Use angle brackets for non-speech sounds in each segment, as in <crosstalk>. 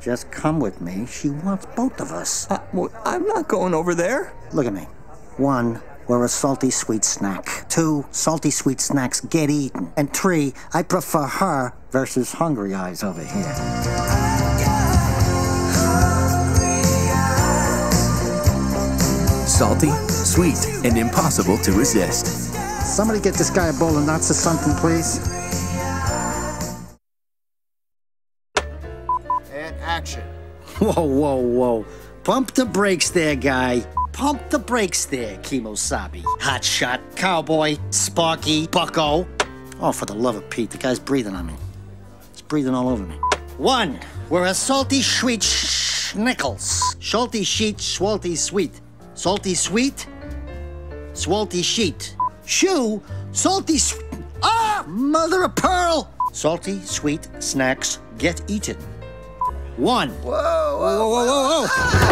Just come with me. She wants both of us. Uh, well, I'm not going over there. Look at me. One, we're a salty sweet snack. Two, salty sweet snacks get eaten. And three, I prefer her versus hungry eyes over here. Salty, sweet, and impossible to resist. Somebody get this guy a bowl of nuts or something, please. And action. <laughs> Whoa, whoa, whoa. Pump the brakes there, guy. Pump the brakes there, Kimosabi. Hotshot, cowboy, Sparky, bucko. Oh, for the love of Pete, the guy's breathing on me. He's breathing all over me. One, we're a salty sweet schnickles. Salty sheet, swalty sweet. Salty sweet, swalty sheet. Shoe, salty. Ah, mother of pearl! Salty sweet snacks get eaten. One. Whoa, whoa, whoa, whoa, whoa.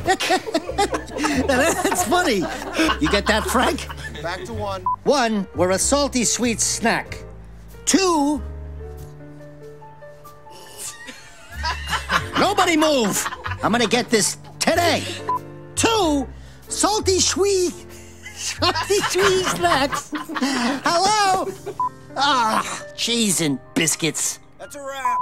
<laughs> That's funny. You get that, Frank? Back to one. One, we're a salty sweet snack. Two, nobody move. I'm gonna get this today. Two, salty sweet, salty sweet snacks. Hello? Ah, cheese and biscuits. That's a wrap.